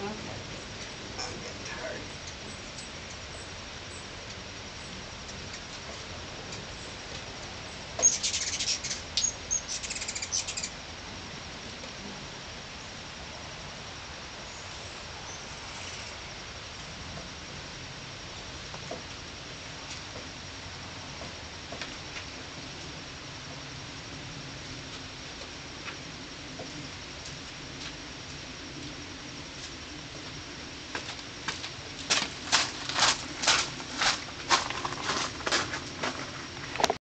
Okay.